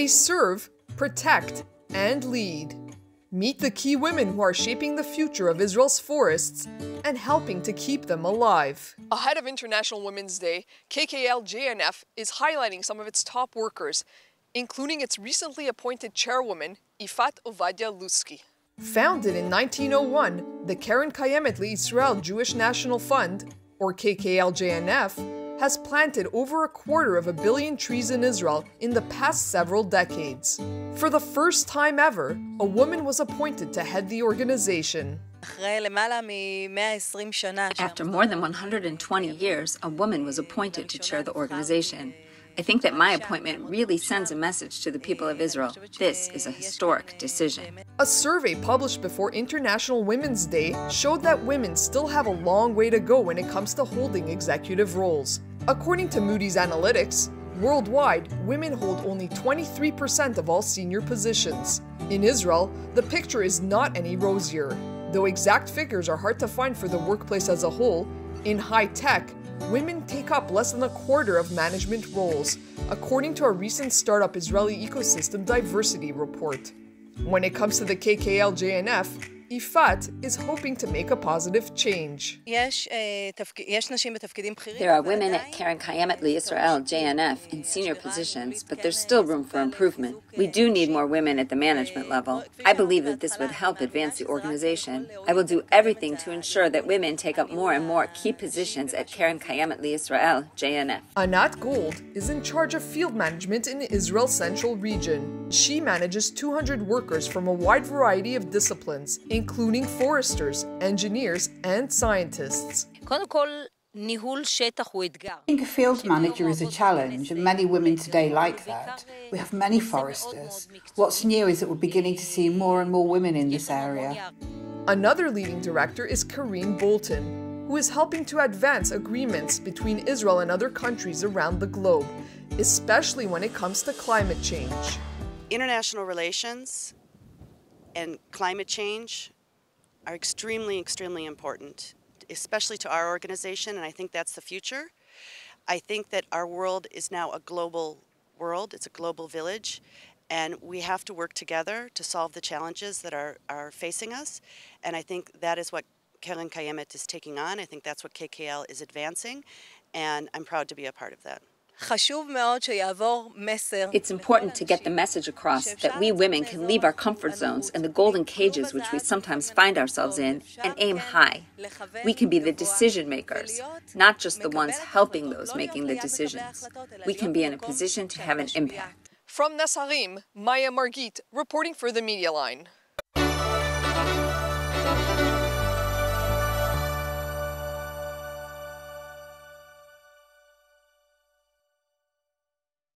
They serve, protect, and lead. Meet the key women who are shaping the future of Israel's forests and helping to keep them alive. Ahead of International Women's Day, KKL JNF is highlighting some of its top workers, including its recently appointed chairwoman, Ifat Ovadia Lusky. Founded in 1901, the Keren Kayemet LeIsrael Jewish National Fund, or KKL-JNF, has planted over a quarter of a billion trees in Israel in the past several decades. For the first time ever, a woman was appointed to head the organization. After more than 120 years, a woman was appointed to chair the organization. I think that my appointment really sends a message to the people of Israel. This is a historic decision. A survey published before International Women's Day showed that women still have a long way to go when it comes to holding executive roles. According to Moody's Analytics, worldwide, women hold only 23% of all senior positions. In Israel, the picture is not any rosier. Though exact figures are hard to find for the workplace as a whole, in high tech, women take up less than a quarter of management roles, according to a recent startup Israeli ecosystem diversity report. When it comes to the KKL JNF, Ifat is hoping to make a positive change. There are women at Keren Kayemet LeIsrael, JNF, in senior positions, but there's still room for improvement. We do need more women at the management level. I believe that this would help advance the organization. I will do everything to ensure that women take up more and more key positions at Keren Kayemet LeIsrael, JNF. Anat Gold is in charge of field management in Israel's central region. She manages 200 workers from a wide variety of disciplines, including foresters, engineers, and scientists. Being a field manager is a challenge, and many women today like that. We have many foresters. What's new is that we're beginning to see more and more women in this area. Another leading director is Karine Bolton, who is helping to advance agreements between Israel and other countries around the globe, especially when it comes to climate change. International relations and climate change are extremely, extremely important, especially to our organization, and I think that's the future. I think that our world is now a global world, it's a global village, and we have to work together to solve the challenges that are, are facing us. And I think that is what Keren Kayemet is taking on. I think that's what KKL is advancing, and I'm proud to be a part of that. It's important to get the message across that we women can leave our comfort zones and the golden cages which we sometimes find ourselves in and aim high. We can be the decision makers, not just the ones helping those making the decisions. We can be in a position to have an impact. From Netzarim, Maya Margit reporting for the Media Line.